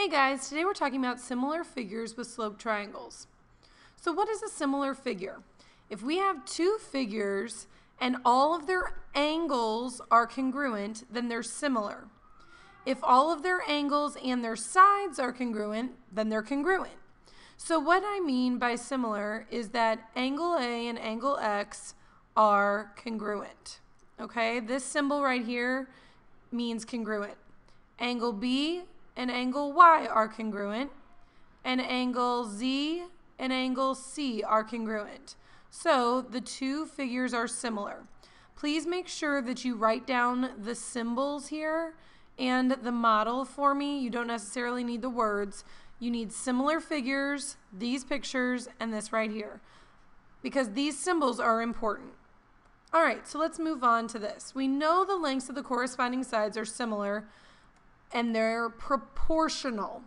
Hey guys, today we're talking about similar figures with slope triangles. So what is a similar figure? If we have two figures and all of their angles are congruent, then they're similar. If all of their angles and their sides are congruent, then they're congruent. So what I mean by similar is that angle A and angle X are congruent. Okay, this symbol right here means congruent. Angle B and angle Y are congruent, and angle Z and angle C are congruent. So the two figures are similar. Please make sure that you write down the symbols here and the model for me. You don't necessarily need the words. You need similar figures, these pictures, and this right here, because these symbols are important. All right, so let's move on to this. We know the lengths of the corresponding sides are similar, and they're proportional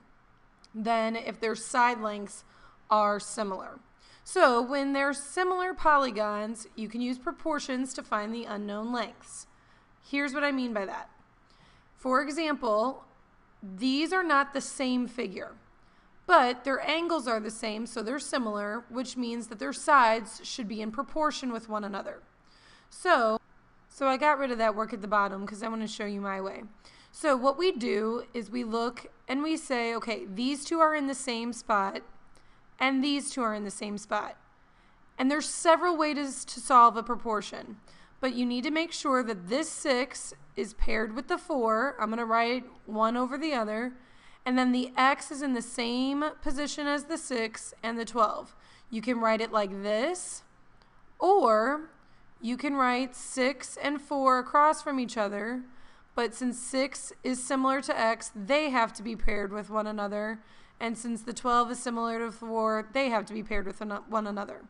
than if their side lengths are similar. So when they're similar polygons, you can use proportions to find the unknown lengths. Here's what I mean by that. For example, these are not the same figure, but their angles are the same, so they're similar, which means that their sides should be in proportion with one another. So, so I got rid of that work at the bottom because I want to show you my way. So what we do is we look and we say, okay, these two are in the same spot and these two are in the same spot. And there's several ways to solve a proportion, but you need to make sure that this 6 is paired with the 4. I'm going to write one over the other. And then the x is in the same position as the 6 and the 12. You can write it like this, or you can write 6 and 4 across from each other, but since 6 is similar to x, they have to be paired with one another. And since the 12 is similar to 4, they have to be paired with one another.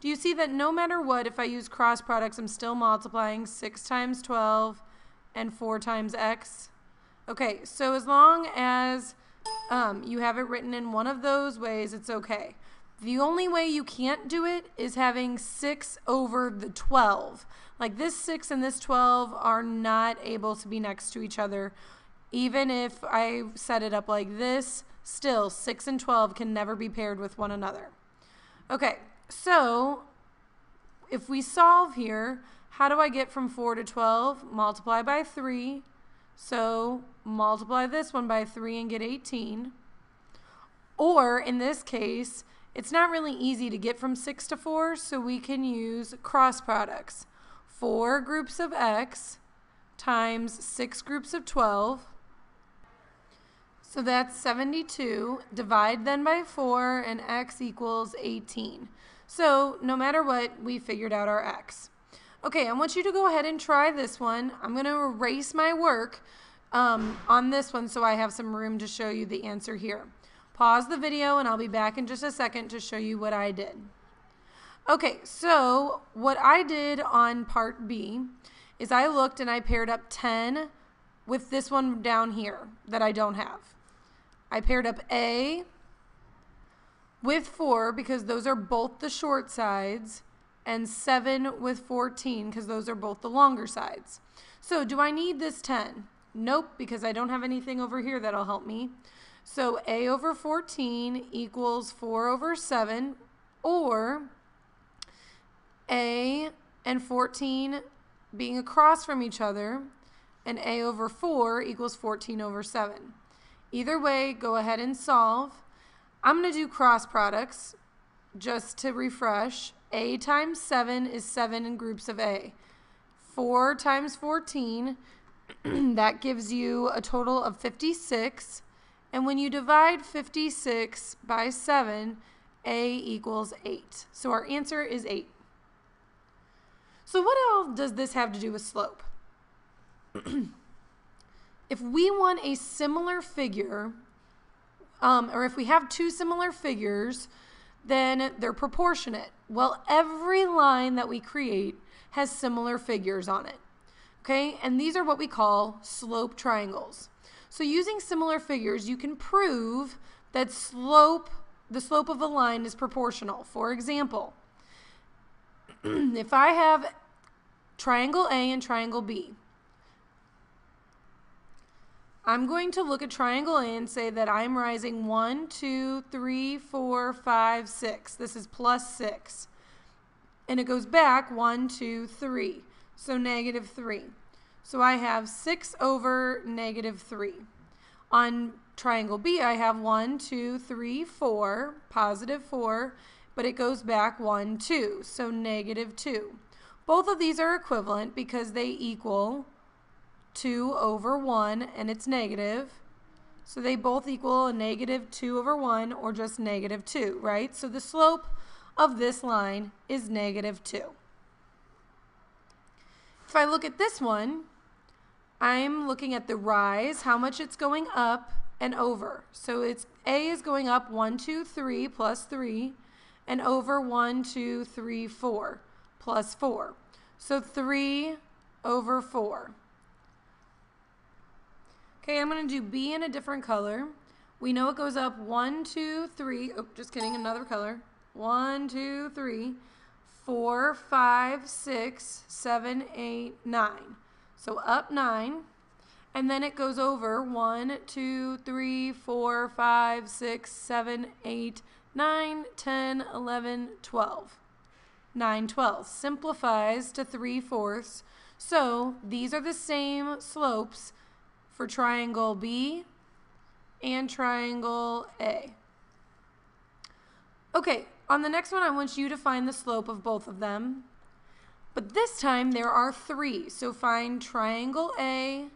Do you see that no matter what, if I use cross products, I'm still multiplying 6 times 12 and 4 times x? Okay, so as long as um, you have it written in one of those ways, it's okay. The only way you can't do it is having 6 over the 12. Like this 6 and this 12 are not able to be next to each other. Even if I set it up like this, still 6 and 12 can never be paired with one another. Okay, so if we solve here, how do I get from 4 to 12? Multiply by 3. So multiply this one by 3 and get 18. Or in this case, it's not really easy to get from 6 to 4, so we can use cross products. 4 groups of x times 6 groups of 12. So that's 72. Divide then by 4 and x equals 18. So no matter what, we figured out our x. Okay, I want you to go ahead and try this one. I'm going to erase my work um, on this one so I have some room to show you the answer here. Pause the video and I'll be back in just a second to show you what I did. Okay, so what I did on part B is I looked and I paired up 10 with this one down here that I don't have. I paired up A with 4 because those are both the short sides and 7 with 14 because those are both the longer sides. So do I need this 10? Nope, because I don't have anything over here that'll help me. So A over 14 equals 4 over 7 or a and 14 being across from each other, and a over 4 equals 14 over 7. Either way, go ahead and solve. I'm going to do cross products just to refresh. a times 7 is 7 in groups of a. 4 times 14, that gives you a total of 56. And when you divide 56 by 7, a equals 8. So our answer is 8. So what else does this have to do with slope? if we want a similar figure, um, or if we have two similar figures, then they're proportionate. Well, every line that we create has similar figures on it. Okay, and these are what we call slope triangles. So using similar figures, you can prove that slope, the slope of a line is proportional. For example, if I have triangle A and triangle B, I'm going to look at triangle A and say that I'm rising 1, 2, 3, 4, 5, 6. This is plus 6. And it goes back 1, 2, 3. So negative 3. So I have 6 over negative 3. On triangle B, I have 1, 2, 3, 4, positive 4, but it goes back 1, 2, so negative 2. Both of these are equivalent because they equal 2 over 1, and it's negative. So they both equal a negative 2 over 1, or just negative 2, right? So the slope of this line is negative 2. If I look at this one, I'm looking at the rise, how much it's going up and over. So it's A is going up 1, 2, 3 plus 3, and over 1, 2, 3, 4 plus 4. So 3 over 4. Okay, I'm going to do B in a different color. We know it goes up one, two, three. Oh, just kidding, another color. One, two, three, four, five, six, seven, eight, nine. So up 9. And then it goes over one, two, three, four, five, six, seven, eight, nine, ten, eleven, twelve. 9 twelfths simplifies to 3 fourths. So these are the same slopes for triangle B and triangle A. Okay, on the next one, I want you to find the slope of both of them. But this time there are three. So find triangle A,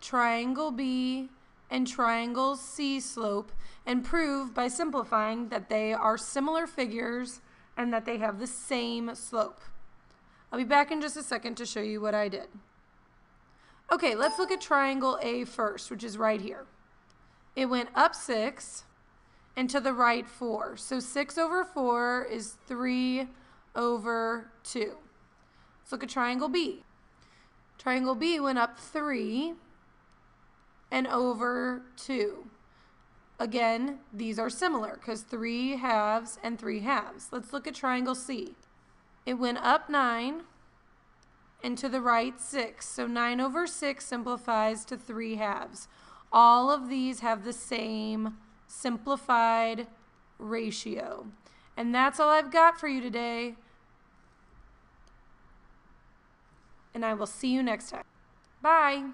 triangle B, and triangle C slope and prove by simplifying that they are similar figures and that they have the same slope. I'll be back in just a second to show you what I did. Okay, let's look at triangle A first, which is right here. It went up 6 and to the right 4. So 6 over 4 is 3 over 2. Let's look at triangle B. Triangle B went up 3 and over 2. Again, these are similar because 3 halves and 3 halves. Let's look at triangle C. It went up 9 and to the right 6. So 9 over 6 simplifies to 3 halves. All of these have the same simplified ratio. And that's all I've got for you today. And I will see you next time. Bye.